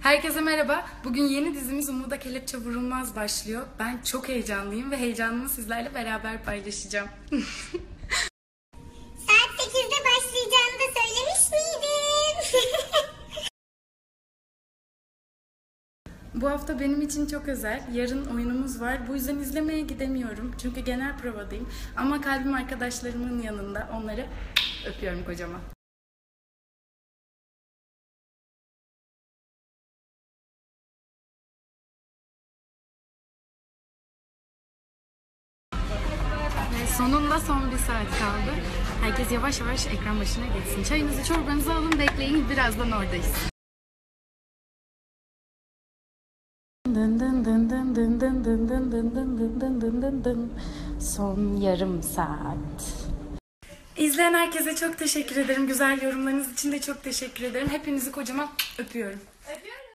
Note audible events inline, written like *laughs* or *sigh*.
Herkese merhaba. Bugün yeni dizimiz Umuda Kelepçe Vurulmaz başlıyor. Ben çok heyecanlıyım ve heyecanımı sizlerle beraber paylaşacağım. *laughs* Saat 8'de başlayacağını da söylemiş miydim? *laughs* Bu hafta benim için çok özel. Yarın oyunumuz var. Bu yüzden izlemeye gidemiyorum. Çünkü genel provadayım. Ama kalbim arkadaşlarımın yanında. Onları öpüyorum kocaman. Sonunda son bir saat kaldı. Herkes yavaş yavaş ekran başına geçsin. Çayınızı çorbanızı alın bekleyin. Birazdan oradayız. Son yarım saat. İzleyen herkese çok teşekkür ederim. Güzel yorumlarınız için de çok teşekkür ederim. Hepinizi kocaman öpüyorum.